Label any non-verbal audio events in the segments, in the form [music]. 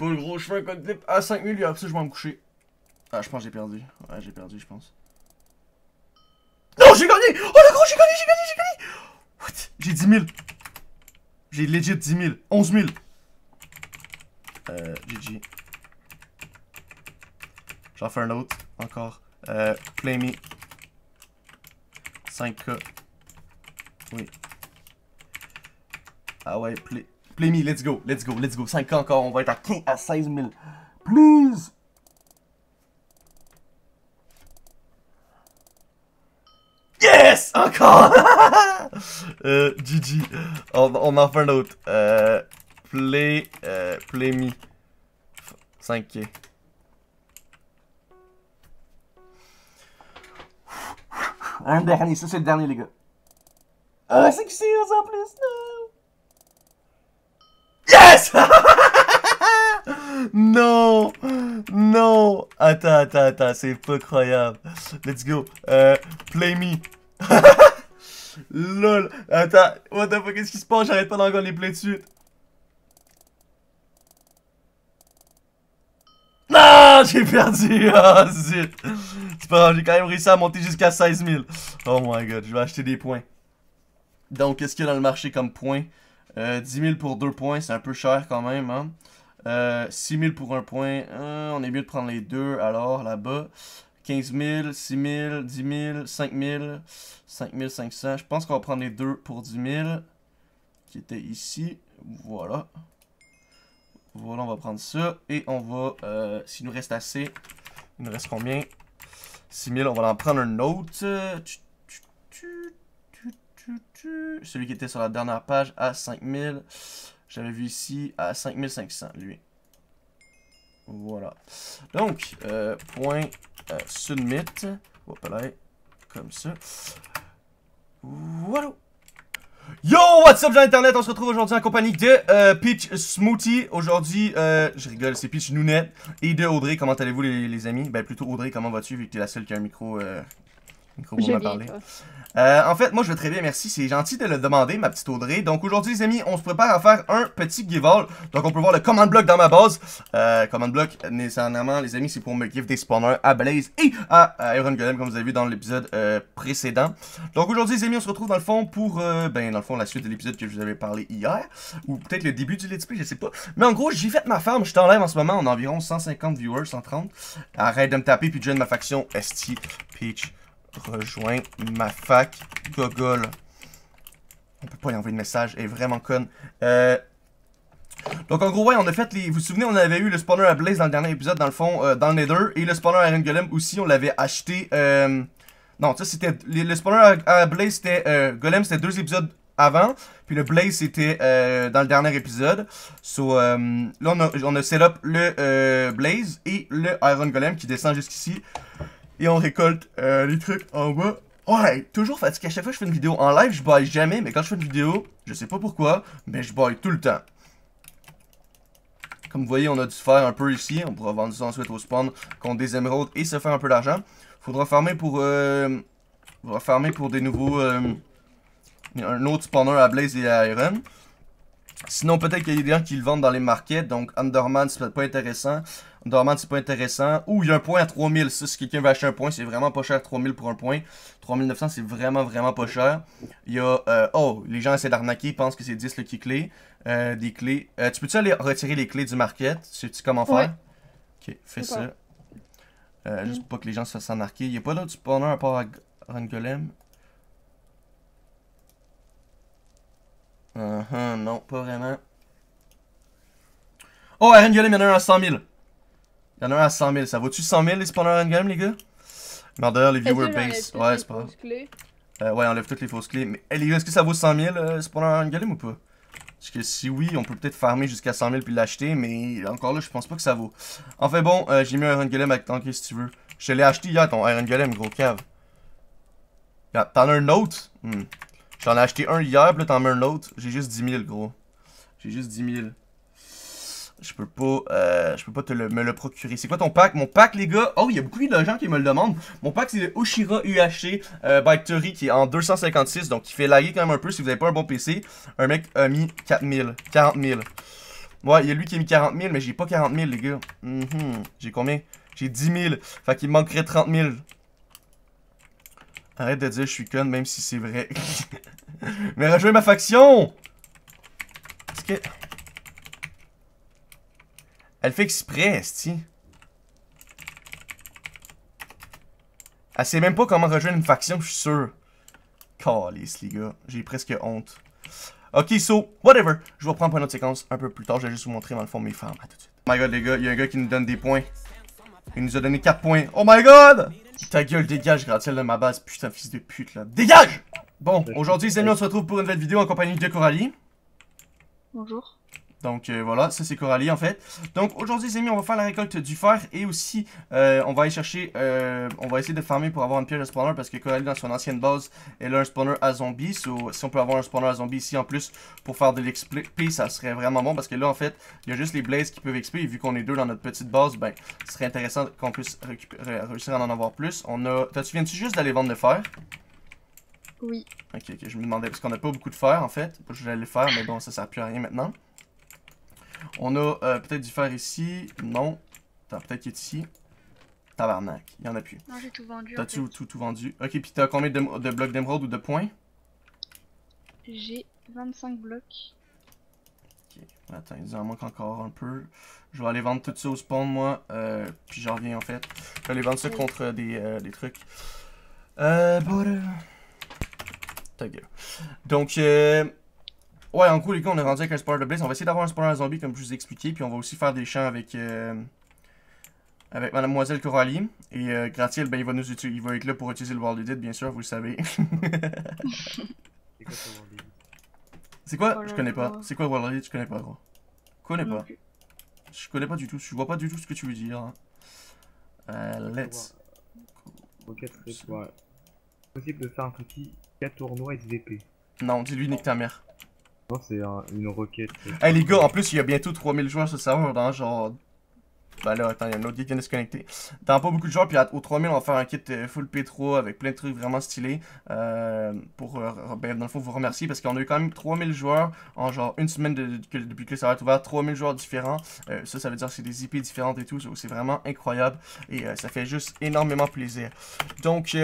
pas le gros, je fais un cockpit à 5000 et après ça, je vais me coucher. Ah, je pense que j'ai perdu. Ouais, j'ai perdu, je pense. Non, j'ai gagné! Oh, le gros, j'ai gagné, j'ai gagné, j'ai gagné! What? J'ai 10 000. J'ai legit 10 000. 11 000. Euh, GG. J'en fais un autre, encore. Euh, play me. 5K. Oui. Ah ouais, play, play me, let's go, let's go, let's go. 5K encore, on va être à 15 à 16 000. Please! Yes! Encore! [laughs] euh, GG. On, on en fait un autre. Euh, play, euh, play me. 5K. Un dernier, ça c'est le dernier, les gars. Ah, c'est que c'est en plus, non! Yes! [laughs] non! Non! Attends, attends, attends, c'est pas croyable. Let's go. Euh, play me. [laughs] Lol. Attends, what the fuck, qu'est-ce qui se passe? J'arrête pas d'encore les play de suite. Non, [laughs] j'ai perdu. Ah, zut. C'est pas grave, j'ai quand même réussi à monter jusqu'à 16 000. Oh my god, je vais acheter des points. Donc, qu'est-ce qu'il y a dans le marché comme points? Euh, 10 000 pour 2 points, c'est un peu cher quand même. Hein? Euh, 6 000 pour 1 point. Euh, on est mieux de prendre les deux alors là-bas. 15 000, 6 000, 10 000, 5 000, 5 500. Je pense qu'on va prendre les deux pour 10 000. Qui était ici. Voilà. Voilà, on va prendre ça. Et on va, euh, s'il nous reste assez, il nous reste combien? 6000, on va en prendre un autre. Celui qui était sur la dernière page à 5000. J'avais vu ici à 5500, lui. Voilà. Donc, euh, point euh, submit. Voilà. Comme ça. Voilà. Yo, what's up, gens internet? On se retrouve aujourd'hui en compagnie de euh, Peach Smoothie. Aujourd'hui, euh, je rigole, c'est Peach Nounette et de Audrey. Comment allez-vous, les, les, amis? Ben, plutôt Audrey, comment vas-tu, vu que t'es la seule qui a un micro, euh, micro? Euh, en fait, moi, je vais très bien, merci. C'est gentil de le demander, ma petite Audrey. Donc, aujourd'hui, les amis, on se prépare à faire un petit give-all. Donc, on peut voir le command block dans ma base. Euh, command block, nécessairement, les amis, c'est pour me give des spawners à Blaze et à, Iron Golem, comme vous avez vu dans l'épisode euh, précédent. Donc, aujourd'hui, les amis, on se retrouve dans le fond pour, ben, dans le fond, la suite de l'épisode que je vous avais parlé hier. Ou peut-être le début du let's play, je sais pas. Mais en gros, j'ai fait ma farm. Je suis en live en ce moment. On a environ 150 viewers, 130. Arrête de me taper, puis join ma faction ST Peach rejoins ma fac Gogol. On peut pas y envoyer de message, elle est vraiment conne. Euh... Donc en gros, ouais, on a fait les... Vous vous souvenez, on avait eu le spawner à Blaze dans le dernier épisode, dans le fond, euh, dans le Nether. Et le spawner à Iron Golem aussi, on l'avait acheté... Euh... Non, ça c'était... Le spawner à, Blaze, c'était... Golem, c'était deux épisodes avant. Puis le Blaze, c'était dans le dernier épisode. So, là, on a, on a set up le Blaze et le Iron Golem qui descend jusqu'ici et on récolte euh, les trucs en bas. Ouais, toujours fatigué. À chaque fois que je fais une vidéo en live, je baille jamais, mais quand je fais une vidéo, je sais pas pourquoi, mais je baille tout le temps. Comme vous voyez, on a dû faire un peu ici. On pourra vendre ça ensuite au spawn contre des émeraudes et se faire un peu d'argent. Faudra farmer pour... Euh, faudra farmer pour des nouveaux... Euh, un autre spawner à Blaze et à Iron. Sinon, peut-être qu'il y a des gens qui le vendent dans les markets. Donc, Underman, c'est peut-être pas intéressant. Underman, c'est pas intéressant. Ouh, il y a un point à 3000. Ça, si quelqu'un veut acheter un point, c'est vraiment pas cher. 3000 pour un point. 3900, c'est vraiment, vraiment pas cher. Il y a... Euh, oh, les gens essaient d'arnaquer. Ils pensent que c'est 10 le qui clé. Euh, des clés. Euh, tu peux-tu aller retirer les clés du market? Sais-tu comment faire? Ouais. Ok, fais ça. Euh, Juste pour pas que les gens se fassent arnaquer. Il y a pas d'autre spawner à part à Rangolem. Uh -huh, non, pas vraiment. Oh, Aaron Golem, il y en a un à 100 000. Il y en a un à 100 000. Ça vaut-tu 100 000 les spawners Golem, les gars? D'ailleurs, les viewer base. Ouais, c'est pas. Euh, ouais, enlève toutes les fausses clés. Mais les gars, est-ce que ça vaut 100 000 euh, spawner Aaron Golem ou pas? Parce que si oui, on peut peut-être farmer jusqu'à 100 000 puis l'acheter, mais encore là, je pense pas que ça vaut. Enfin bon, euh, j'ai mis un Iron Golem avec tanké si tu veux. Je te l'ai acheté hier, ton Iron Golem, gros cave. T'en as un autre? Hmm. J'en ai acheté un hier, puis là t'en mets un autre. J'ai juste 10 000, gros. J'ai juste 10 000. Je peux pas, euh, je peux pas te le, me le procurer. C'est quoi ton pack? Mon pack, les gars? Oh, il y a beaucoup de gens qui me le demandent. Mon pack, c'est le Oshira UHC euh, Bactery qui est en 256. Donc, qui fait laguer quand même un peu si vous avez pas un bon PC. Un mec a mis 4000, 40 000. Ouais, il y a lui qui a mis 40 000, mais j'ai pas 40 000, les gars. Mhm. J'ai combien? J'ai 10 000. Fait qu'il me manquerait 30 000. Arrête de dire je suis con, même si c'est vrai. [laughs] mais rejoins ma faction! Est-ce que... Elle fait exprès, esti. Elle sait même pas comment rejoindre une faction, je suis sûr. Calice, les gars. J'ai presque honte. Ok, so, whatever. Je vais reprendre pour une autre séquence un peu plus tard. Je vais juste vous montrer dans le fond mes femmes. À tout de suite. Oh my god, les gars, il y a un gars qui nous donne des points. Il nous a donné 4 points. Oh my god! Ta gueule, dégage, gratte-ciel de ma base. Putain, fils de pute, là. Dégage! Bon, aujourd'hui, les amis, on se retrouve pour une nouvelle vidéo en compagnie de Coralie. Bonjour. Donc euh, voilà, ça c'est Coralie en fait. Donc aujourd'hui les amis, on va faire la récolte du fer et aussi euh, on va aller chercher, euh, on va essayer de farmer pour avoir une piège de spawner parce que Coralie dans son ancienne base, elle a un spawner à zombies. So, si on peut avoir un spawner à zombies ici en plus pour faire de l'XP, ça serait vraiment bon parce que là en fait, il y a juste les blazes qui peuvent XP et vu qu'on est deux dans notre petite base, ben ce serait intéressant qu'on puisse réussir à en avoir plus. On a, tu viens-tu juste d'aller vendre le fer? Oui. Ok, ok, je me demandais parce qu'on a pas beaucoup de fer en fait. Je voulais le faire mais bon ça sert plus à rien maintenant. On a euh, peut-être du fer ici. Non. Attends, peut-être qu'il est ici. Tabarnak. Il y en a plus. Non, j'ai tout vendu. T'as tout, tout, tout, vendu? Ok, puis t'as combien de, de blocs d'émeraude ou de points? J'ai 25 blocs. Ok. Attends, il en manque encore un peu. Je vais aller vendre tout ça au spawn, moi. Euh, puis j'en reviens en fait. Je vais aller vendre ça contre des, euh, des trucs. Euh, bon, Ta gueule. Donc, euh, Ouais, en gros, les gars, on est rendu avec un spawner de blaze. On va essayer d'avoir un spawner à zombie, comme je vous ai expliqué. Puis on va aussi faire des champs avec euh, avec Mademoiselle Coralie. Et euh, Gratiel, ben, il va, nous il va être là pour utiliser le World Edit, bien sûr, vous le savez. C'est quoi Je connais pas. C'est quoi le World Edit Je connais pas, gros. Je connais pas. Je connais pas du tout. Je vois pas du tout ce que tu veux dire. Hein. Euh, let's. Possible de faire un petit 4 tournois SVP. Non, dis-lui nique ta mère c'est une requête. Hey les gars, en plus, il y a bientôt 3000 joueurs sur le serveur dans genre. Bah là, attends, il y a un autre qui vient de se connecter. Dans pas beaucoup de joueurs, puis aux 3000, on va faire un kit euh, full P3 avec plein de trucs vraiment stylés. Euh, pour, euh, ben, dans le vous remercier parce qu'on a eu quand même 3000 joueurs en genre une semaine depuis que le serveur est ouvert. 3000 joueurs différents. ça, ça veut dire que c'est des IP différentes et tout. C'est vraiment incroyable. Et ça fait juste énormément plaisir. Donc,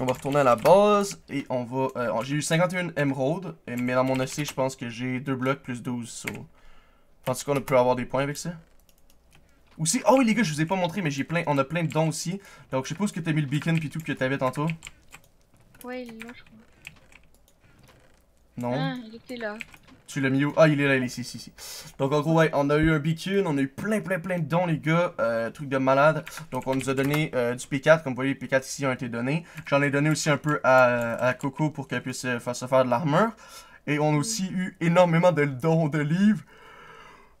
on va retourner à la base et on va... Euh, j'ai eu 51 émeraudes, mais dans mon EC, je pense que j'ai 2 blocs plus 12. So. Penses-tu qu'on peut avoir des points avec ça? Aussi, oh oui les gars, je vous ai pas montré, mais j'ai plein, on a plein de dons aussi. Donc je suppose que t'as mis le beacon puis tout que t'avais tantôt. Ouais, il est là, je crois. Non. Ah, il était là. Tu l'as mis où? Ah, il est là, il est ici, ici, ici. Donc, en gros, ouais, on a eu un beacon, on a eu plein, plein, plein de dons, les gars. Euh, truc de malade. Donc, on nous a donné euh, du P4. Comme vous voyez, les P4 ici ont été donnés. J'en ai donné aussi un peu à, Coco pour qu'elle puisse euh, faire, se faire de l'armure. Et on a aussi eu énormément de dons de livres.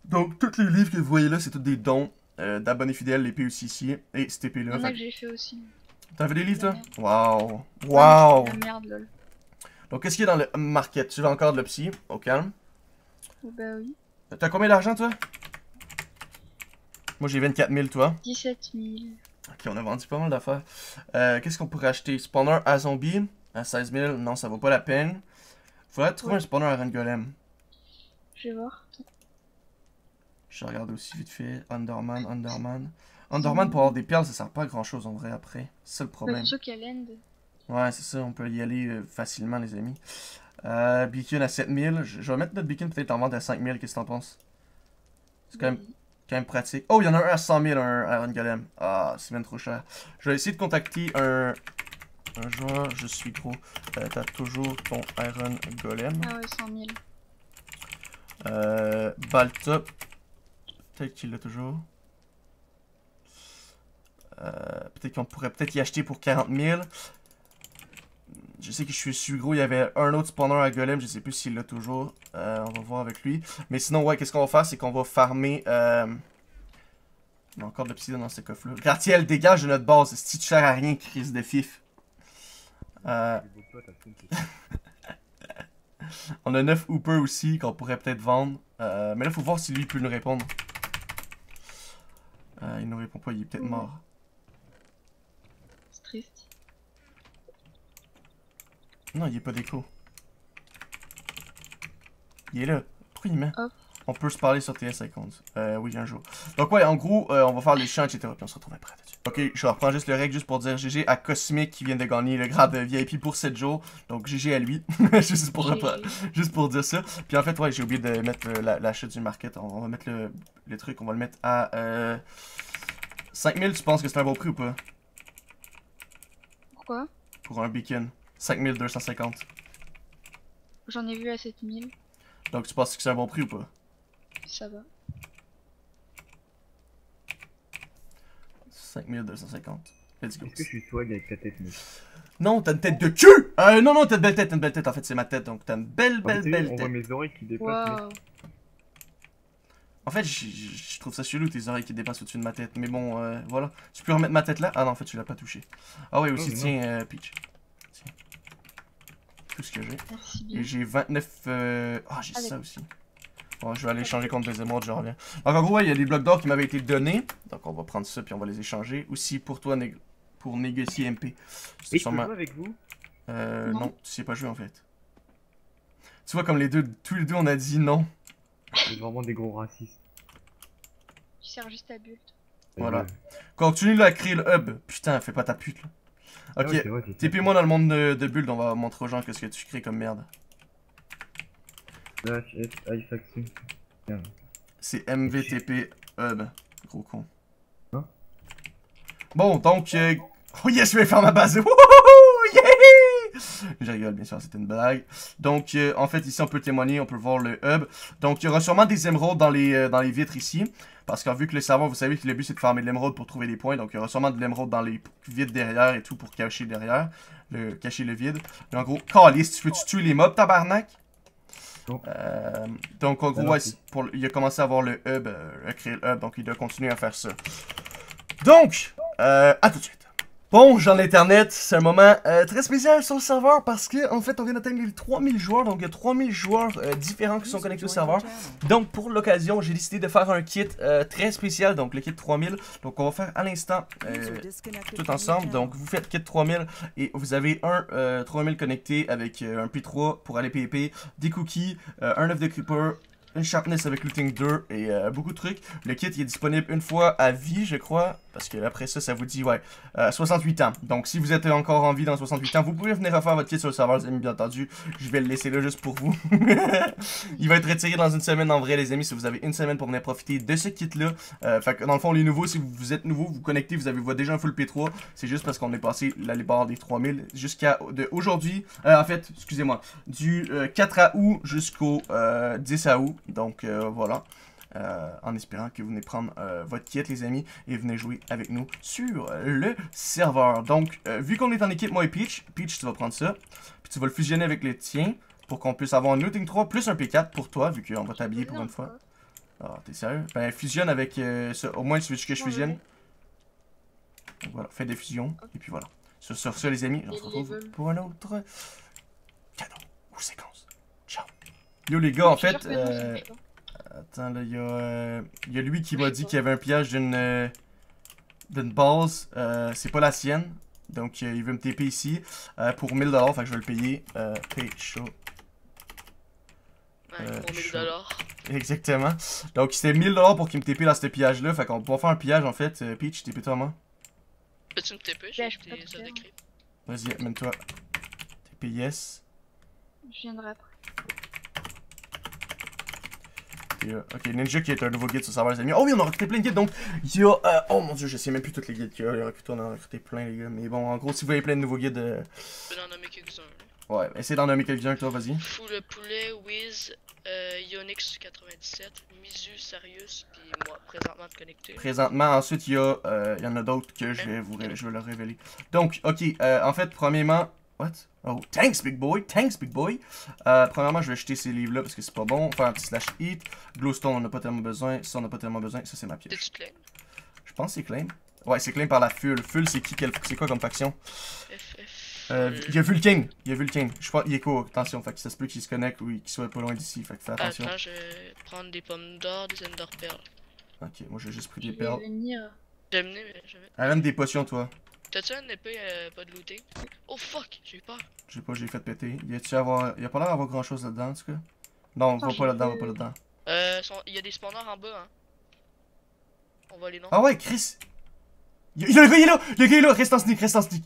Donc, tous les livres que vous voyez là, c'est tous des dons euh, d'abonnés fidèles, les P aussi ici. Et cet épée-là. Il que j'ai fait aussi. T'avais des livres, toi? Waouh Waouh merde, lol. Donc, qu'est-ce qu'il y a dans le market? Tu veux encore de l'opsie Au calme. Bah oui. T'as combien d'argent, toi? Moi, j'ai 24 000, toi 17 000. Ok, on a vendu pas mal d'affaires. Euh, qu'est-ce qu'on pourrait acheter? Spawner à zombie à 16 000. Non, ça vaut pas la peine. Faudrait trouver un spawner à Golem. Je vais voir. Je regarde aussi vite fait. Underman, Underman. Underman, pour avoir des perles, ça sert pas à grand chose en vrai après. C'est le problème. Y a Ouais, c'est ça, on peut y aller euh, facilement, les amis. Euh, beacon à 7000. Je, je vais mettre notre beacon peut-être en vente à 5000. Qu'est-ce que t'en penses? C'est quand même, quand même pratique. Oh, il y en a un à 100 000, un Iron Golem. Ah, c'est même trop cher. Je vais essayer de contacter un, un joueur. Je suis gros. Euh, T'as toujours ton Iron Golem. Ah ouais, 100 000. Euh, Balta. Peut-être qu'il l'a toujours. Euh, peut-être qu'on pourrait peut-être y acheter pour 40 000. Je sais que je suis gros, il y avait un autre spawner à golem, je sais plus s'il l'a toujours. Euh, on va voir avec lui. Mais sinon, ouais, qu'est-ce qu'on va faire, c'est qu'on va farmer... Euh... Il y a encore de l'obsidian dans ce coffre-là. Gratiel, dégage de notre base, si tu à rien, crise de fif? Euh... [laughs] on a 9 Hooper aussi qu'on pourrait peut-être vendre. Euh, mais là, faut voir si lui peut nous répondre. Il nous répond pas, il est peut-être mort. C'est triste. Non, il est pas déco. Il est là. Pourquoi il met On peut se parler sur TS Icons. Euh, oui, un jour. Donc ouais, en gros, euh, on va faire les champs, etc. Puis on se retrouve après là-dessus. Ok, je reprends juste le règle juste pour dire GG à Cosmic qui vient de gagner le grade de VIP pour 7 jours. Donc GG à lui. [laughs] juste, pour, GG. juste pour dire ça. Puis en fait, ouais, j'ai oublié de mettre euh, la, la chute du market. On, on va mettre le, le truc, on va le mettre à euh, 5000. Tu penses que c'est un bon prix ou pas? Pourquoi? Pour un beacon. 5250. J'en ai vu à 7000. Donc tu penses que c'est un bon prix ou pas? Ça va. 5250. Let's go. Est-ce que je suis swag avec ta tête Non, t'as une tête de cul Euh, non, non, t'as une belle tête, t'as une belle tête. En fait, c'est ma tête, donc t'as une belle, Ah, belle, sais, belle On voit tête. mes oreilles qui dépassent. Waouh. En fait, je trouve ça chelou tes oreilles qui dépassent au-dessus de ma tête. Mais bon, euh, voilà. Tu peux remettre ma tête là? Ah non, en fait, tu l'as pas touché. Ah oui, aussi, Oh, tiens, euh, Peach. Tout ce que j'ai. Et j'ai 29. euh, Ah, j'ai Avec- ça aussi. Bon, je vais aller changer contre des émeraudes, je reviens. Donc, en gros, ouais, il y a des blocs d'or qui m'avaient été donnés. Donc, on va prendre ça puis on va les échanger. Aussi pour toi, né- pour négocier MP. C'est peux sûrement. jouer avec vous Euh, Non. non, tu sais pas jouer en fait. Tu vois, comme les deux, tous les deux, on a dit non. Êtes vraiment des gros racistes. Tu sers juste à bulle. Voilà. Continue là à créer le hub. Putain, fais pas ta pute là. Ah Ok, ouais, ça. TP-moi dans le monde de, de Build, on va montrer aux gens qu'est-ce que tu crées comme merde. C'est MVTP hub. Gros con. Hein? Bon, donc. euh, Oh yes, je vais faire ma base. [laughs] [laughs] Je rigole, bien sûr, c'était une blague. Donc, euh, en fait, ici, on peut témoigner, on peut voir le hub. Donc, il y aura sûrement des émeraudes dans les, euh, dans les vitres ici. Parce qu'en vu que le serveur, vous savez que le but, c'est de farmer de l'émeraude pour trouver des points. Donc, il y aura sûrement de l'émeraude dans les vitres derrière et tout pour cacher derrière. Le, cacher le vide. Mais en gros, calice, tu peux-tu tuer les mobs, tabarnak? Non. Euh, donc, en gros, ouais, pour, il a commencé à avoir le hub, euh, à créer le hub. Donc, il doit continuer à faire ça. Donc, à tout de suite. Bon, Jean l'Internet, c'est un moment euh, très spécial sur le serveur parce que, en fait, on vient d'atteindre les 3000 joueurs, donc il y a 3000 joueurs euh, différents qui sont connectés au serveur. Donc, pour l'occasion, j'ai décidé de faire un kit euh, très spécial, donc le kit 3000. Donc, on va faire à l'instant tout ensemble. Donc, vous faites kit 3000 et vous avez un euh, 3000 connecté avec un P3 pour aller PvP, des cookies, un œuf de creeper, une sharpness avec looting 2 et euh, beaucoup de trucs. Le kit il est disponible une fois à vie, je crois, parce que après ça, ça vous dit, ouais, euh, 68 ans. Donc, si vous êtes encore en vie dans 68 ans, vous pouvez venir refaire votre kit sur le serveur, les amis, bien entendu. Je vais le laisser là juste pour vous. [laughs] il va être retiré dans une semaine en vrai, les amis, si vous avez une semaine pour venir profiter de ce kit-là. Euh, fait que dans le fond, les nouveaux, si vous êtes nouveau, vous connectez, vous avez déjà un full P3. C'est juste parce qu'on est passé la barre des 3000 jusqu'à de aujourd'hui. euh, en fait, excusez-moi, du euh, 4 août jusqu'au euh, 10 août. Donc euh, voilà. Euh, en espérant que vous venez prendre euh, votre kit, les amis, et venez jouer avec nous sur le serveur. Donc, vu qu'on est en équipe, moi et Peach, Peach, tu vas prendre ça, puis tu vas le fusionner avec le tien pour qu'on puisse avoir un looting 3 plus un P4 pour toi, vu qu'on va t'habiller pour une fois. Ah, t'es sérieux? Ben, fusionne avec ça. Au moins, tu veux que je fusionne? Donc voilà, fais des fusions, et puis voilà. Sur, sur ça, les amis, on se retrouve pour un autre cadeau ou séquence. Yo, les gars, en fait, euh, attends, là, il y, a, euh, y a lui qui m'a dit qu'il y avait un pillage d'une euh, d'une base. Euh, c'est pas la sienne. Donc, euh, il veut me TP ici euh, pour 1000$. Fait que je vais le payer. Euh, pay show. Ouais, Euh, pour 1000 chaud. dollars. Exactement. Donc, c'était 1000$ pour qu'il me TP dans ce pillage-là. Fait qu'on va faire un pillage en fait. Euh, Peach, TP toi, moi. Peux-tu me TP? Ben, J'ai. Vas-y, amène-toi. TP yes. Je viendrai après. Euh, ok, Ninja qui est un nouveau guide sur serveur, les amis. Oh oui, on a recruté plein de guides, donc il y a. euh, oh mon dieu, je sais même plus toutes les guides qu'il y a. Il y a recruté, on a recruté plein, les gars. Mais bon, en gros, si vous avez plein de nouveaux guides, euh, Je peux en nommer quelques-uns. ouais, essaye d'en nommer quelques-uns, toi, vas-y. Fou le poulet, Wiz, euh, Ionix 97, Mizu, Sarius, puis moi, présentement connecté. Présentement, ensuite, il y, a, euh, il y en a d'autres que je vais, vous, je vais leur révéler. Donc, ok, en fait, premièrement. What? Oh, thanks, big boy, thanks, big boy. Euh, premièrement, je vais jeter ces livres-là parce que c'est pas bon. Faire un petit slash eat. Glowstone, on n'a pas tellement besoin. Ça, on n'a pas tellement besoin. Ça, c'est ma pièce. Claim? Je pense que c'est claim. Ouais, c'est claim par la Full. Full, c'est qui? C'est quoi comme faction? FF. Euh, il y a Vulcain, il y a Vulcain. Je crois, il est court, attention, fait que ça se peut qu'il se connecte ou qu'il soit pas loin d'ici, fait que fais attention. Attends, je vais prendre des pommes d'or, des ender pearls. Ok, moi j'ai juste pris Je des vais perles. venir. J'ai amené, mais je vais. Amène des potions, toi. T'as-tu une épée, euh, pas de looting? Oh fuck, j'ai eu peur. Je sais pas, j'ai fait péter. Y a-tu avoir. Y a pas l'air d'avoir grand chose là-dedans, en tout cas? Non, va pas là-dedans, va pas là-dedans. Euh, il y a des spawners en bas, hein. On va les noms. Ah ouais, Chris. Il y a le gars, il est là! Le gars, il est là! Reste en sneak, reste en sneak.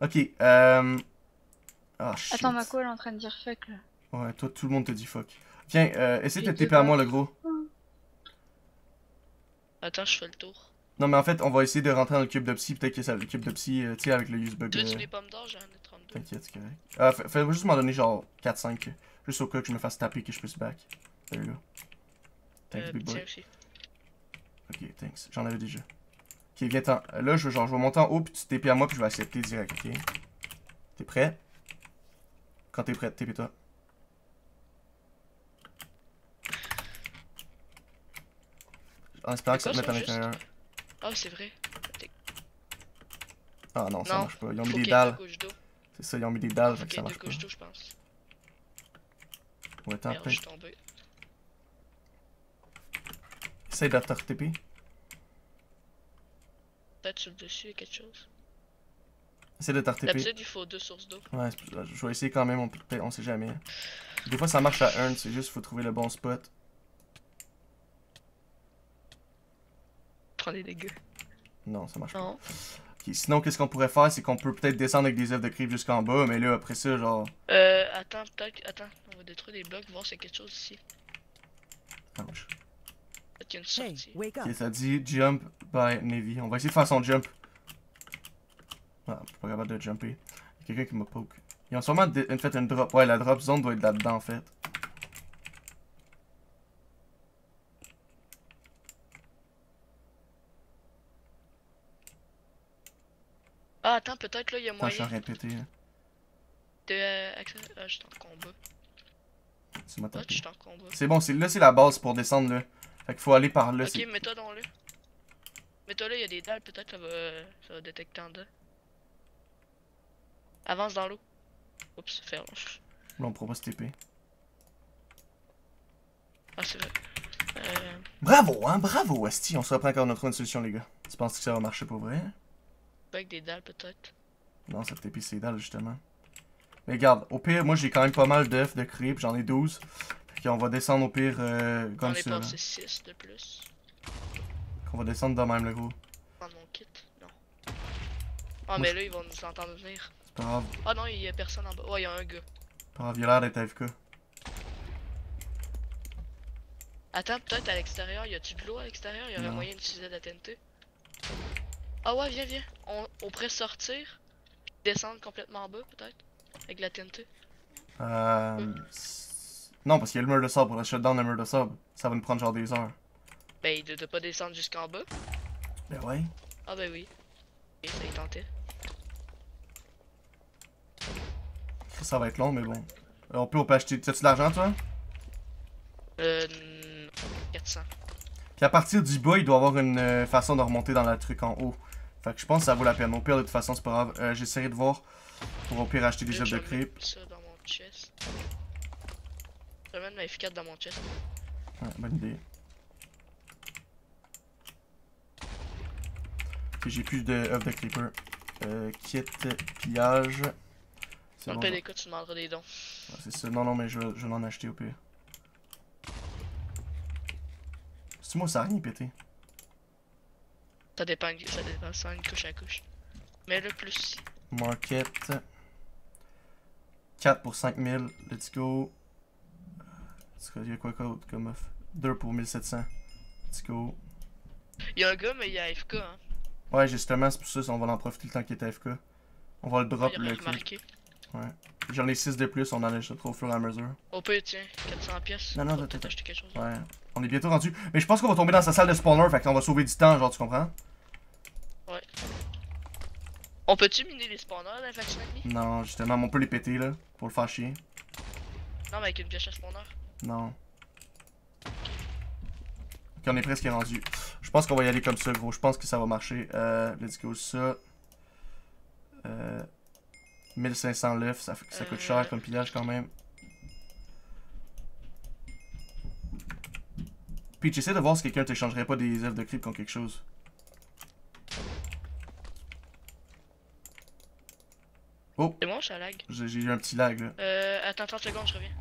Ok, euh. Ah, shit. Attends, Mako, elle est en train de dire fuck là. Ouais, toi, tout le monde te dit fuck. Viens, euh, essaie de te TP à moi, le gros. Attends, je fais le tour. Non, mais en fait, on va essayer de rentrer dans le cube de psy. Peut-être que ça, le cube de psy, euh, tu sais, avec le use bug. Tu veux les pommes d'or? J'en ai 32. T'inquiète, c'est correct. Ah, fais, fais juste m'en donner genre 4-5. Juste au cas que je me fasse taper que je puisse back. There you go. Thanks, Euh, big boy. Ok, thanks. J'en avais déjà. Ok, viens-t'en. Euh, Là, je, genre, je vais monter en haut, puis tu TP à moi, puis je vais accepter direct, ok? T'es prêt? Quand t'es prêt, TP-toi. En espérant que ça te mette à son Ah, c'est vrai. Ah non, ça marche pas. Ils ont mis des dalles. C'est ça, ils ont mis des dalles, y ça marche pas. je pense. Ouais, attends, Merde, je suis peut-être. tombé. Essaye de te TP. Peut-être sur le dessus, il y a quelque chose. Essaye de te TP. D'habitude, il faut deux sources d'eau. Ouais, je vais essayer quand même, on, on sait jamais. Des fois ça marche à earn, c'est juste faut trouver le bon spot. Des. Non, ça marche pas. Non. Ok, sinon, qu'est-ce qu'on pourrait faire, c'est qu'on peut peut-être descendre avec des œufs de creep jusqu'en bas, mais là, après ça, genre... Euh, attends, peut-être. Attends, on va détruire des blocs, voir s'il y a quelque chose ici. Ouch. Peut-être qu'il y a une Hey, sortie. wake up. Ok, ça dit jump by Navy. On va essayer de faire son jump. Ah, je suis pas capable de jumper. Il y a quelqu'un qui m'a poke. Ils ont sûrement fait une drop. Ouais, la drop zone doit être là-dedans, en fait. Attends, peut-être là, il y a Attends, je en moyen train de là. euh, Ah, je suis en combat. C'est moi Ah. C'est bon, là, c'est la base pour descendre, là. Fait qu'il faut aller par là. Ok, mets-toi dans le. Mets-toi là, il y a des dalles, peut-être ça va, ça va détecter en dedans. Avance dans l'eau. Oups, faire. Là, on pourra pas se TP. Ah, c'est vrai. Euh, Bravo, hein, bravo, Esti. On se reprend encore notre une solution, les gars. Tu penses que ça va marcher pour vrai? Avec des dalles, peut-être. Non, ça TP c'est dalle, justement. Mais regarde, au pire, moi j'ai quand même pas mal d'œufs de creep, j'en ai 12. Fait qu'on va descendre au pire euh, comme ça. pas là. c'est 6 de plus. Qu'on va descendre de même, le gros. Prendre mon kit? Non. Ah, mais là, ils vont nous entendre venir. C'est pas grave. Ah non, il y a personne en bas. Ouais, il y a un gars. Pas grave, il a l'air d'être AFK. Attends, peut-être à l'extérieur, y a-tu de l'eau à l'extérieur? Y aurait Non. moyen d'utiliser la TNT? Ah ouais, viens, viens. On, on pourrait sortir, descendre complètement en bas, peut-être? Avec la TNT. Euh. Non, parce qu'il y a le mur de sable pour la shutdown le mur de sable. Ça va nous prendre genre des heures. Ben, de, de pas descendre jusqu'en bas. Ben ouais. Ah ben oui. Et ça y tentait. Ça, ça va être long, mais bon. Euh, on peut, on peut acheter. T'as-tu de l'argent, toi? Euh. n- 400. Puis à partir du bas, il doit y avoir une euh, façon de remonter dans le truc en haut. Fait que je pense que ça vaut la peine. Au pire, de toute façon, c'est pas grave. Euh, J'essaierai de voir pour au pire acheter des je de creep. ça dans mon chest. Mettre ma F4 dans mon chest. Ouais, bonne idée. J'ai plus de œufs de creeper. Euh, kit, pillage. C'est Dans bon. le des cas, tu demanderas des dons. c'est ça. Non, non, mais je, vais- je vais en acheter au pire. C'est moi, ça a rien pété. Ça dépend, ça dépend, ça une couche à couche. Mais le plus. Market. 4 pour 5000. Let's go. Il y a quoi d'autre comme offre? 2 pour 1700. Let's go. Il y a un gars, mais il y a AFK, hein. Ouais, justement, c'est pour ça on va en profiter le temps qu'il est AFK. On va le drop, le creep. remarqué. J'en ai 6 de plus, on en achète au fur et à mesure. Au pire, tiens, 400 pièces. Non, non, attends. acheter quelque chose. Ouais. On est bientôt rendu. Mais je pense qu'on va tomber dans sa salle de spawner, fait qu'on va sauver du temps, genre, tu comprends? On peut-tu miner les spawners dans Faction? Non, justement, mais on peut les péter, là, pour le faire chier. Non, mais avec une pioche à spawner. Non. Ok, on est presque rendu. Je pense qu'on va y aller comme ça, gros. Je pense que ça va marcher. Euh, let's go, ça. Euh, 1500 l'œuf, ça, coûte Euh. cher comme pillage quand même. Puis j'essaie de voir si quelqu'un t'échangerait pas des œufs de creep contre quelque chose. C'est moi, je suis à lag. J'ai eu un petit lag là. Euh, attends 30 secondes, je reviens.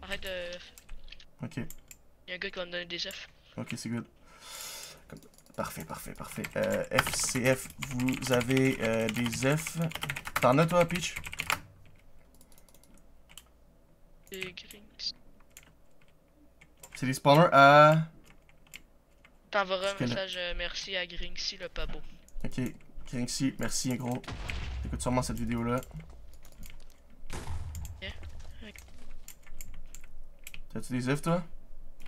Arrête de. Ok. Il y a un gars qui va me donner des œufs. Ok, c'est good. Parfait, parfait, parfait. Euh, FCF, vous avez euh, des œufs. T'en as toi, Peach? C'est des spawners à... T'enverras un là- message euh, merci à Grinksy le pas beau. Ok, Krinxy, merci gros. T'écoutes sûrement cette vidéo-là. Yeah. Ok. T'as-tu des œufs, toi?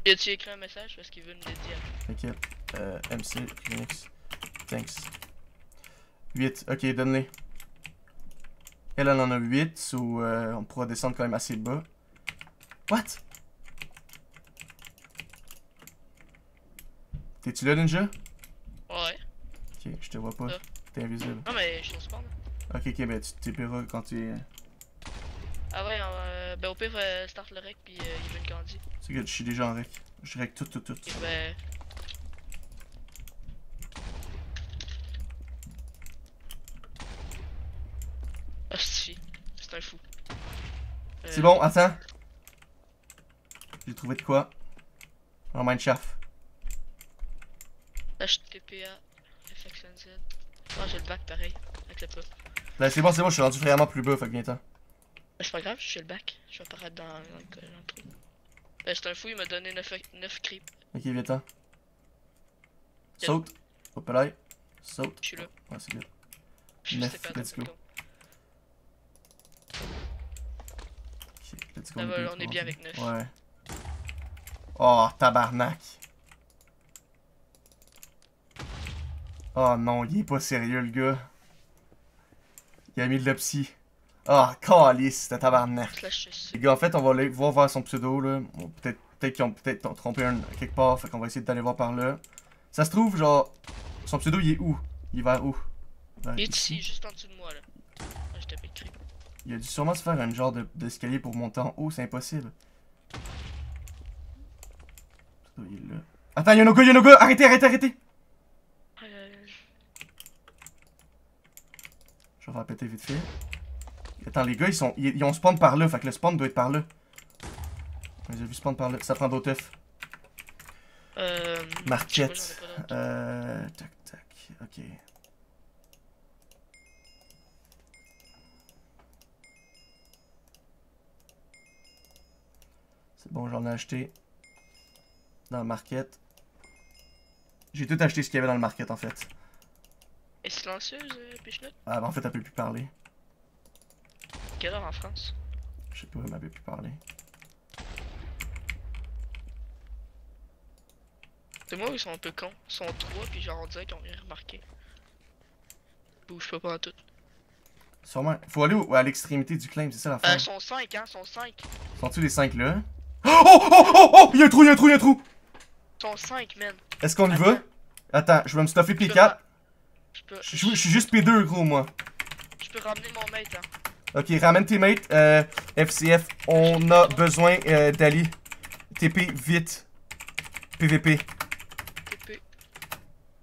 Et tu écrit un message? Parce qu'il veut me dédier T'inquiète. Euh, MC, Linux. Thanks. 8. Ok, donne-les. Elle, elle en a 8, so euh, on pourra descendre quand même assez bas. What? T'es-tu là, Ninja? Ouais. Ok, je te vois pas. T'es invisible. Non mais je suis au spawn. Ok, ok, ben tu t'épiras quand tu es... Ah ouais, euh, ben au pire, euh, start le rec puis euh, il veut une candy. C'est good, je suis déjà en rec. Je rec tout, tout, tout. Et ben. C'est un fou. Euh, C'est bon, attends. J'ai trouvé de quoi? Un mineshaft. HTTPA, FXNZ. Ah, j'ai le bac pareil, accepte pas. Ben c'est bon, c'est bon, je suis rendu vraiment plus bas, fait que viens-t'en. Mais c'est pas grave, je suis le bac. Je vais apparaître dans, dans, le, dans le trou. Ben, c'est un fou, il m'a donné 9, 9 creeps. Ok, viens-t'en. Saute. Hop là. Saute. Je suis là. Ouais, c'est. Je sais pas, let's attends, go. Ok, let's go. On est trois. bien avec neuf. Ouais. Oh, tabarnak. Oh non, il est pas sérieux, le gars. Il a mis de la psy. Oh, calice, c'était tabarnak. Les gars, en fait, on va aller voir vers son pseudo, là. Peut-être peut qu'ils ont peut-être trompé un quelque part, fait qu'on va essayer d'aller voir par là. Ça se trouve, genre, son pseudo, il est où? Il va où? Vers Il est ici, juste en dessous de moi là. Ah, je. Il a dû sûrement se faire un genre de- d'escalier pour monter en haut, c'est impossible. Il est là. Attends, il y a un gars, il y a un gars! Arrêtez, arrêtez, arrêtez! Euh, Je vais faire péter vite fait. Attends, les gars, ils sont. Ils, ils ont spawn par là, fait que le spawn doit être par là. A vu spawn par là. Ça prend d'autres œufs. euh, Marquette. Euh. Tac, tac. Ok. C'est bon, j'en ai acheté. Dans le market. J'ai tout acheté ce qu'il y avait dans le market en fait. Et silencieuse, euh, Ah, ben, en fait, elle peut plus parler. Quelle heure en France? Je sais pas, elle m'avait plus parlé. C'est moi ou ils sont un peu cons Ils sont trois, puis genre on dirait qu'ils ont rien remarqué. Bouge pas pas tout. Sûrement. Faut aller au- à l'extrémité du claim, c'est ça Euh, l'affaire. ils sont 5, hein, ils sont 5. Sont-tu les 5 là? [gasps] Oh oh oh oh! Il y a un trou, il y a un trou, il y a un trou! Ils sont 5, man. Est-ce qu'on y va? Attends. Je vais me stuffer Je peux P4. Je peux, Je suis juste P2 gros moi. je peux ramener mon mate, hein. Ok, ramène tes mates. Euh, FCF, on a besoin euh, d'Ali. TP vite. PVP. TP.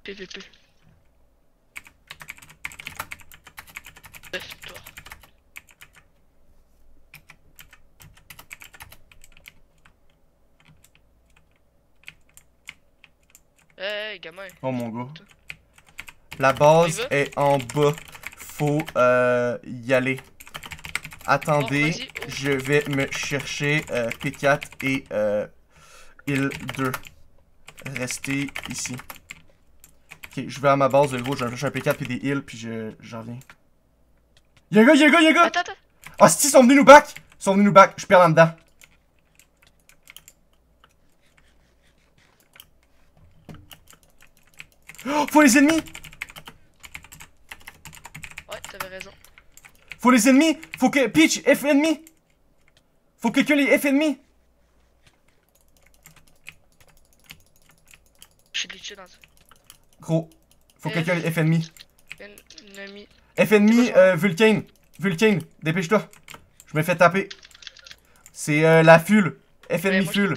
PVP. Lève-toi. Hey, gamin. Oh mon gars. La base est en bas. Faut euh, y aller. Attendez, oh. je vais me chercher euh, P4 et euh, île 2. Restez ici. Ok, je vais à ma base, gros, je vais me chercher un P4 et des îles, puis je j'en reviens. Y'a un gars, y'a un gars, y'a un gars! Attends, attends. Ah, si, ils sont venus nous back! Ils sont venus nous back, je perds là-dedans. Oh, faut les ennemis! Ouais, t'avais raison. Faut les ennemis! Faut que. Peach, F ennemi! Faut que que les F ennemis! Je suis glitché dans ça. Gros, faut que que les F ennemis. Un ami. F ennemi, euh, Vulcain. Vulcain, dépêche-toi. Je me fais taper. C'est euh, la full. F ennemi full.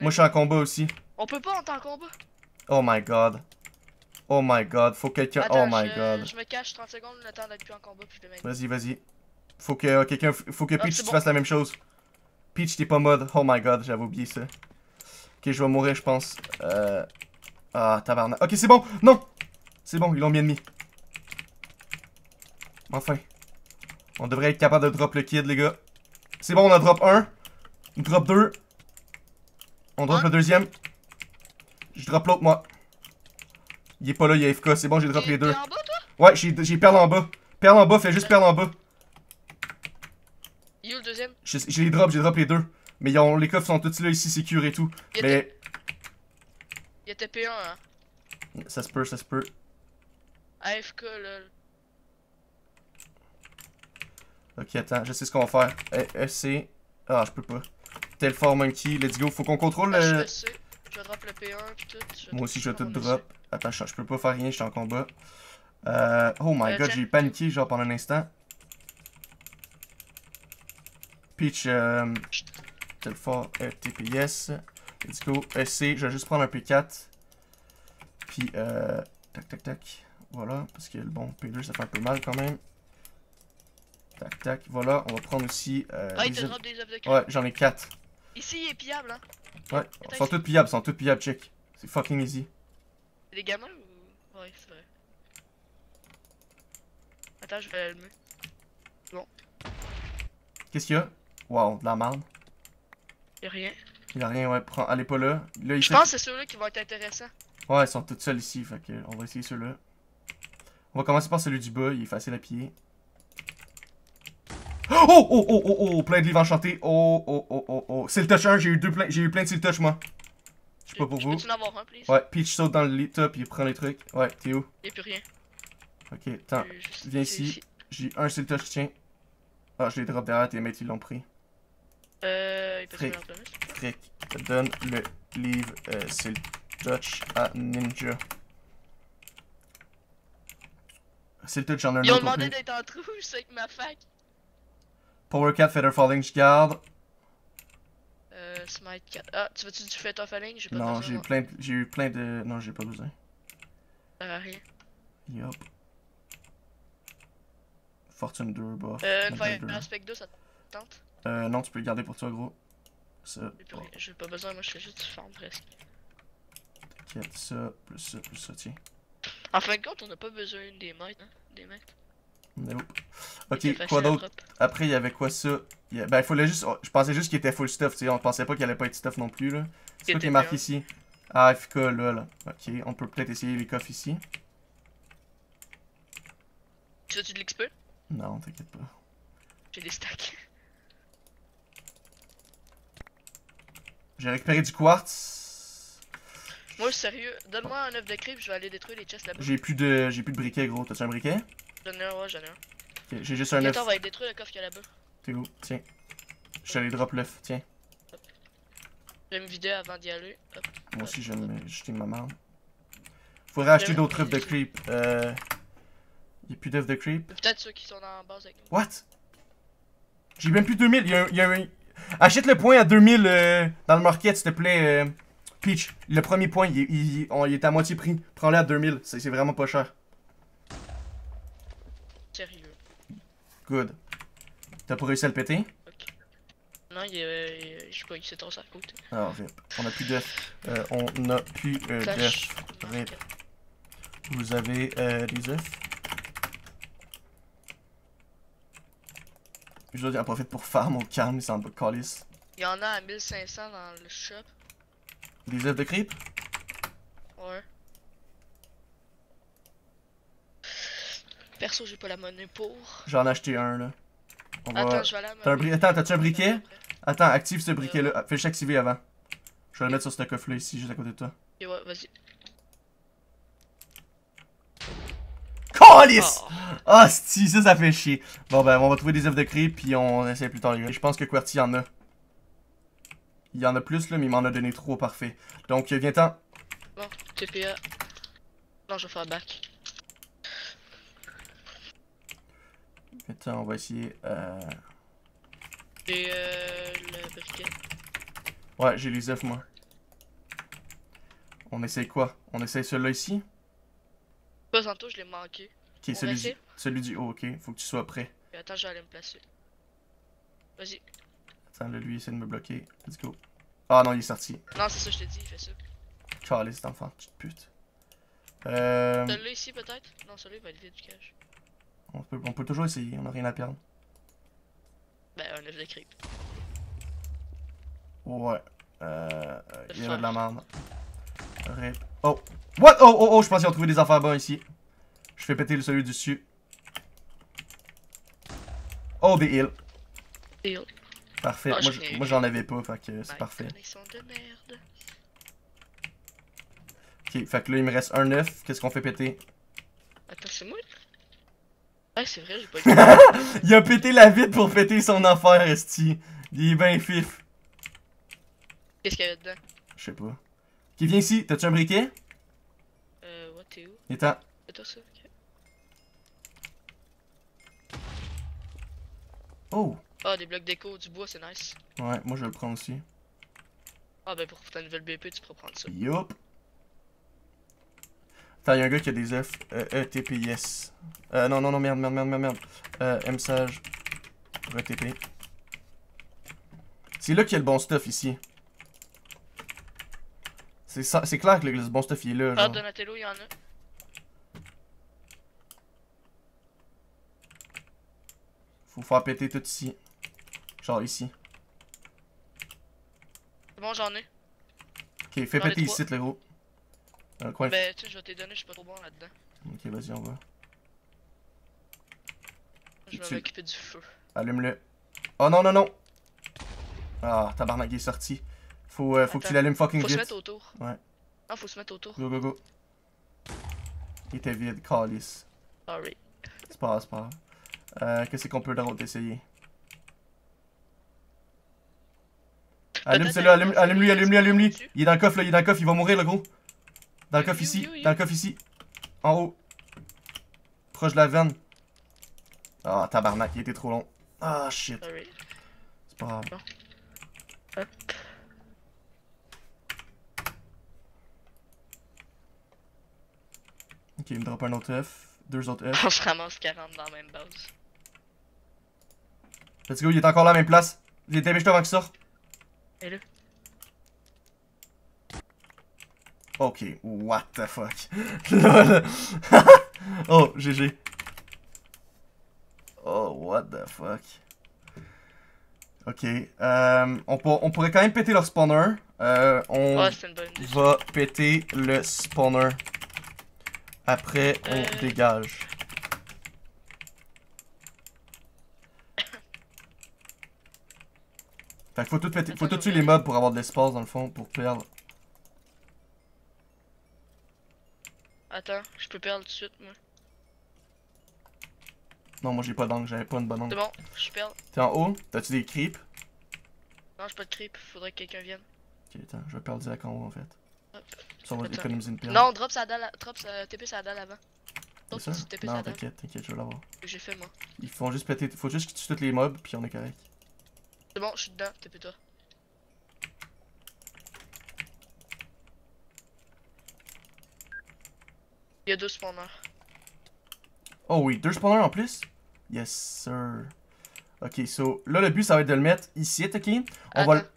Moi, je suis en combat aussi. On peut pas, on est en combat? Oh my god. Oh my god, faut quelqu'un. Oh my je, god. je me cache 30 secondes, le temps d'être plus en combat, puis je le mets. Vas-y, vas-y. Faut que euh, quelqu'un. Faut que Ah, Peach tu bon. fasses la même chose. Peach, t'es pas mode. Oh my god, j'avais oublié ça. Ok, je vais mourir, je pense. Euh... Ah, tabarnak. Ok, c'est bon. Non. C'est bon, ils l'ont bien mis. Enfin. On devrait être capable de drop le kid, les gars. C'est bon, on a drop 1. Drop 2. On drop le deuxième. Je drop l'autre, moi. Il est pas là, il est FK. C'est bon, j'ai drop les deux. en bas, toi? Ouais, j'ai perle en bas. Perle en bas, fais juste perle en bas. Il est où le deuxième? Je- J'ai les drop, j'ai drop les deux. Mais ils ont, les coffres sont tous là ici, sécure et tout. Il Mais il était P1, hein. ça se peut, ça se peut. AFK, lol. Ok, attends, je sais ce qu'on va faire. Eh, FC. Ah, je peux pas. Telfort Monkey, let's go. Faut qu'on contrôle je le. sais. Je vais drop le P1 pis tout. je Moi aussi, je vais tout drop. Attends, je, je peux pas faire rien, je suis en combat. Euh, oh my Euh, god, j'ai paniqué genre pendant un instant. Peach, euh, euh, TPS. Let's go. SC, je vais juste prendre un P4. Puis, euh, tac, tac, tac. Voilà, parce que le bon P2, ça fait un peu mal quand même. Tac, tac. Voilà, on va prendre aussi. Euh, Ah, il te drop des œufs de Ouais, j'en ai 4. Ici, il est pillable, hein. Ouais, ils sont tous pillables, ils sont tous pillables, check. C'est fucking easy. C'est des gamins ou? Ouais, c'est vrai. Attends, je vais l'allumer. Qu'est-ce qu'il y a? Wow, de la merde. Y'a rien. Il a rien, ouais, prends, allez pas là. Là, Je ici. pense que c'est ceux-là qui vont être intéressants. Ouais, ils sont tous seuls ici, fait que on va essayer ceux-là. On va commencer par celui du bas, il est facile à piller. Oh, oh, oh, oh, oh, plein de livres enchantés. Oh, oh, oh, oh, oh. C'est le touch 1, j'ai eu, deux plein, j'ai eu plein de c'est le touch, moi. Je sais pas pour Je vous. Peux-tu en avoir un, please? Ouais, Peach saute dans le lit top, il prend les trucs. Ouais, t'es où? Y'a plus rien. Ok, attends, Euh, viens ici. j'ai un c'est le touch, tiens. Ah, je les drop derrière, tes mates, ils l'ont pris. Euh, il peut Frick. Frick, donne le livre, euh, c'est le touch à Ninja. C'est le touch, j'en ai un Ils ont autre demandé d'être en trouge, c'est avec ma fac. Power 4, Feather Falling, je garde. Euh, Smite 4. Ah, tu veux-tu du fait off ligne? J'ai pas Non, besoin, j'ai eu plein. J'ai eu plein de... Non, j'ai pas besoin. Ça sert à rien. Yup. Fortune 2, bah. Euh, une le deux. Aspect 2, ça te tente? Euh, non, tu peux le garder pour toi, gros. Ça, J'ai pas besoin, moi je fais juste du farm presque. t'inquiète, ça, plus ça, plus ça, tiens. En fin de compte, on n'a pas besoin des maîtres, hein? Des maîtres. Ok, quoi d'autre? Après, il y avait quoi ça? Il a- Ben, il fallait juste... Je pensais juste qu'il était full stuff, tu sais. On pensait pas qu'il allait pas être stuff non plus, là. C'est quoi qui est marqué ici? Ah, FK, là, là. Ok, on peut peut-être essayer les coffres ici. Tu veux-tu de l'XP? Non, t'inquiète pas. J'ai des stacks. J'ai récupéré du quartz. Moi, sérieux, donne-moi un œuf de creep, je vais aller détruire les chests là-bas. J'ai plus de... J'ai plus de briquet, gros. T'as-tu un briquet? J'en ai un, ouais, j'en ai un. J'ai juste un œuf. attends, on va aller détruire le coffre qu'il y a là-bas. T'es où? Tiens. Je t'allais drop l'œuf, tiens. Je vais me vider avant d'y aller. Hop. Moi aussi, je vais me jeter ma marde. Faudrait acheter d'autres œufs de creep. Euh... Y'a plus d'œufs de creep. Peut-être ceux qui sont en base avec nous. What? J'ai même plus 2000. Y'a un, y a un... Achète le point à 2000 euh, dans le market, s'il te plaît. euh, Peach, le premier point, il, est- il- on- il est à moitié prix. Prends-le à 2000. C'est c'est vraiment pas cher. Sérieux. Good. T'as pas réussi à le péter? Non, il est- Je sais pas, il s'est tossé à côté. Ah, rip. On a plus d'œufs. Euh, on a plus euh. Rip. Vous avez euh, des œufs? Je dois en profite pour farm au calme, il s'en calice. Il y en a à 1500 dans le shop. Des œufs de creep? Ouais. Perso, j'ai pas la monnaie pour. J'en ai acheté un là. On va... Attends, je vais aller à ma un Attends, t'as-tu un briquet? Après. Attends, active ce briquet là. Fais-le activer avant. Je vais le mettre sur ce coffre là ici, juste à côté de toi. Ok, ouais, vas-y. Calice! Oh. Ah, si, ça, ça fait chier. Bon, ben, on va trouver des œufs de creep, puis on essaie plus tard, les gars. Je pense que QWERTY en a. Il y en a plus, là, mais il m'en a donné trop, parfait. Donc, euh, viens-t'en. Bon, TPA. Non, je vais faire back. Viens-t'en, on va essayer. Euh... Et euh. le briquet. Ouais, j'ai les œufs, moi. On essaye quoi? On essaye celui-là ici? Pas tantôt, je l'ai manqué. Ok, On celui du... celui du haut, ok. Faut que tu sois prêt. Et attends, je vais aller me placer. Vas-y. Attends, là, lui, essaie de me bloquer. Let's go. Ah non, il est sorti. Non, c'est ça, je te dis, il fait ça. Charlie, cet enfant, petite pute. Euh, Celui-là ici, peut-être? Non, celui-là, il va vide du cache. On, peut, on peut toujours essayer, on a rien à perdre. Ben, un œuf de creep. Ouais. Euh, Le il y a de la merde. Rip. Oh! What? Oh, oh, oh, je pense qu'ils ont trouvé des affaires bonnes ici. Je fais péter le celui du dessus. Oh, des heals. Heal. Parfait. Ah, moi, j'en avais pas, fait que c'est parfait. de merde. Ok, fait que là, il me reste un œuf. Qu'est-ce qu'on fait péter? Attends, c'est moi Ouais, c'est vrai, j'ai pas le [laughs] Il a pété la vitre pour péter son affaire, Esti. Il est ben fif. Qu'est-ce qu'il y avait dedans? Je sais pas. Qui vient ici? T'as-tu un briquet? Euh, what, t'es où? Temps. C'est toi ça Ok. Oh! Ah, des blocs d'écho, du bois, c'est nice. Ouais, moi, je vais le prendre aussi. Ah, ben, pour ta nouvelle BP, tu pourras prendre ça. Yup. Attends, y'a un gars qui a des œufs. Euh, ETPS. Euh, non, non, non, merde, merde, merde, merde, merde. Euh, M-Sage. RTP. C'est là qu'il y a le bon stuff ici. C'est ça- c'est clair que le, le bon stuff il est là. Ah, Genre. Donatello, il y en a. Faut faire péter tout ici. Genre ici. C'est bon, j'en ai. Ok, fais péter ici, le gros. Dans le coin. Ben, tu sais, je vais te les donner, je suis pas trop bon là-dedans. Ok, vas-y, on va. Je vais Tu- m'occuper du feu. Allume-le. Oh non, non, non! Ah, tabarnak, il est sorti. Faut, euh, faut que tu l'allumes fucking Faut se vite. mettre autour. Ouais. Non, faut se mettre autour. Go, go, go. Il était vide, calice. Sorry. C'est pas grave, c'est pas grave. Euh, qu'est-ce qu'on peut d'autre essayer? Allume celui-là, allume, allume-lui, il y a allume-lui, du allume-lui. dessus. Il est dans le coffre, là, il est dans le coffre, il va mourir, le gros. Dans le coffre ici, dans le coffre ici. En haut. Proche de la veine. Ah, tabarnak, il était trop long. Ah, shit. Sorry. C'est pas grave. Hop. Ok, il me drop un autre œuf. Deux autres [laughs] œufs. On se ramasse 40 dans la même base. Let's go, il est encore là à la même place. J'ai dépêché avant qu'il sorte. Et? Ok, what the fuck. Lol. [laughs] oh, GG. Oh, what the fuck. Ok, euh, on, pour- on pourrait quand même péter leur spawner. Euh, on va péter le spawner. Après, on Euh. dégage. Fait que faut tout péter, faut tout tuer les mobs pour avoir de l'espace dans le fond, pour perdre. Attends, je peux perdre tout de suite, moi. Non, moi j'ai pas d'angle, j'avais pas une bonne C'est angle. bon, je perds. T'es en haut? T'as-tu des creeps? Non, j'ai pas de creep, faudrait que quelqu'un vienne. Ok, attends, je vais perdre direct en haut en fait. Hop. Ça, on va Attends. économiser une pierre. Non, drop sa dalle, drop sa TP sa dalle avant. c'est Drop ça? sa TP Non, t'inquiète, t'inquiète, je vais l'avoir. J'ai fait moi. Ils font juste péter, faut juste qu'ils tuent tous les mobs, puis on est correct. C'est bon, je suis dedans, TP toi. Il y a deux spawners. Oh oui, deux spawners en plus? Yes, sir. Ok, so, là le but ça va être de le mettre ici, ok? On va, le-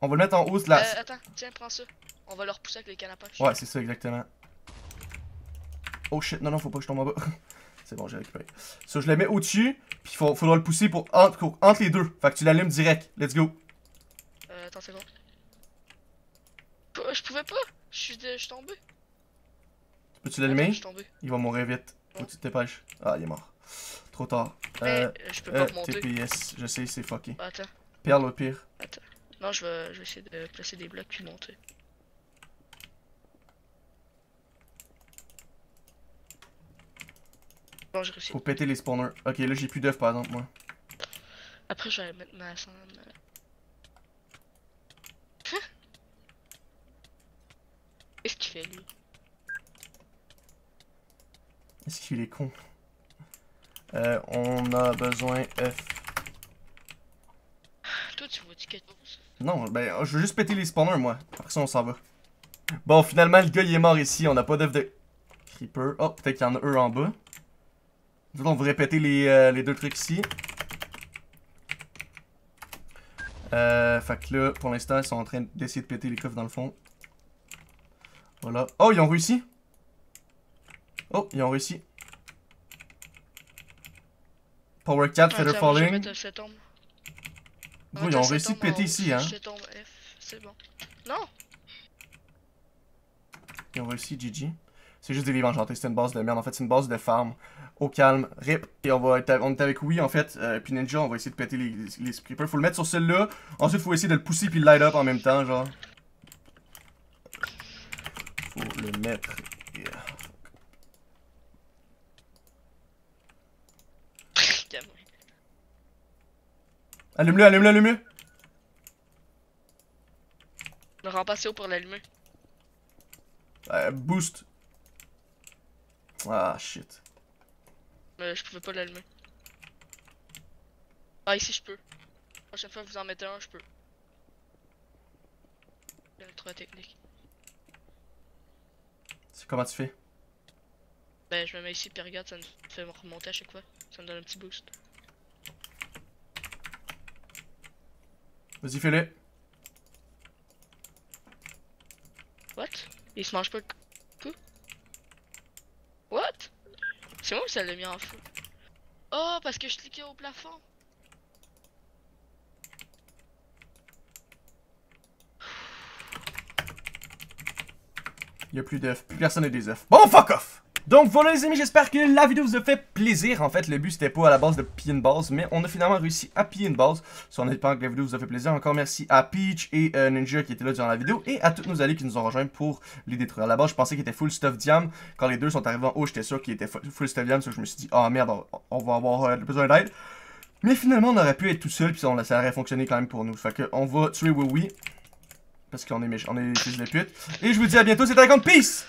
on va le mettre en haut de la... Euh, attends, tiens, prends ça. On va le repousser avec les cannes à pêche. Ouais, c'est ça, exactement. Oh shit, non, non, faut pas que je tombe en bas. [laughs] c'est bon, j'ai récupéré. So, je le mets au-dessus, puis il faudra le pousser pour entre, pour- entre les deux. Fait que tu l'allumes direct. Let's go. Euh, attends, c'est bon. Je pouvais pas. Je suis de- je suis tombé. Peux-tu Attends, l'allumer? Il va mourir vite. Faut que tu te dépêches. Ah, il est mort. Trop tard. Mais Euh, euh, je peux euh, pas remonter. TPS, je sais, c'est fucké. Attends. Perle au pire. Non, je vais, je vais essayer de placer des blocs puis monter. Bon, j'ai réussi. Faut péter les spawners. Ok, là j'ai plus d'œufs par exemple, moi. Après, je vais mettre ma. [laughs] Qu'est-ce qu'il fait, lui? Est-ce qu'il est con? Euh, on a besoin F. Toi, tu quelque chose? Non, ben, je veux juste péter les spawners, moi. Après ça, on s'en va. Bon, finalement, le gars, il est mort ici. On n'a pas d'œuf de creeper. Oh, peut-être qu'il y en a eux en bas. Autres, on voudrait péter les, euh, les deux trucs ici. Euh, fait que là, pour l'instant, ils sont en train d'essayer de péter les coffres dans le fond. Voilà. Oh, ils ont réussi. Oh, ils ont réussi. Power 4, Ah, Feather Falling. Ouais, ils ont réussi de péter en- ici, hein. C'est bon. Non! Ils ont réussi, GG. C'est juste des livres enchantés, c'est une base de merde. En fait, c'est une base de farm. Au calme, rip. Et on va être, on est avec Oui, en fait. Euh, puis Ninja, on va essayer de péter les, les. Faut le mettre sur celle-là. Ensuite, faut essayer de le pousser puis le light up en même temps, genre. Faut le mettre. Yeah. Gamin. Allume-le, allume-le, allume-le. Le rend pas haut pour l'allumer. Euh, boost. Ah, shit. Mais je pouvais pas l'allumer. Ah, ici je peux. La prochaine fois que vous en mettez un, je peux. Trop technique. C'est comment tu fais? Ben, je me mets ici, puis regarde, ça me fait me remonter à chaque fois. Ça me donne un petit boost. Vas-y, fais-le. What? Il se mange pas le? What? C'est moi ou ça l'a mis en feu? Oh, parce que je cliquais au plafond. Il y a plus d'œufs. Plus personne n'a des œufs. Bon, fuck off! Donc voilà les amis, j'espère que la vidéo vous a fait plaisir. En fait, le but c'était pas à la base de piller une base, mais on a finalement réussi à piller une base. Si on espère que la vidéo vous a fait plaisir, encore merci à Peach et euh, Ninja qui étaient là durant la vidéo et à tous nos alliés qui nous ont rejoints pour les détruire. À la base, je pensais qu'il était full stuff diam. Quand les deux sont arrivés en haut, j'étais sûr qu'il était fu- full stuff diam, so je me suis dit, ah merde, on, va avoir euh, besoin d'aide. Mais finalement, on aurait pu être tout seul, puis on- ça aurait fonctionné quand même pour nous. Fait que on va tuer Oui. Parce qu'on est méchants, on est des fils de pute. Et je vous dis à bientôt, c'était compte Peace!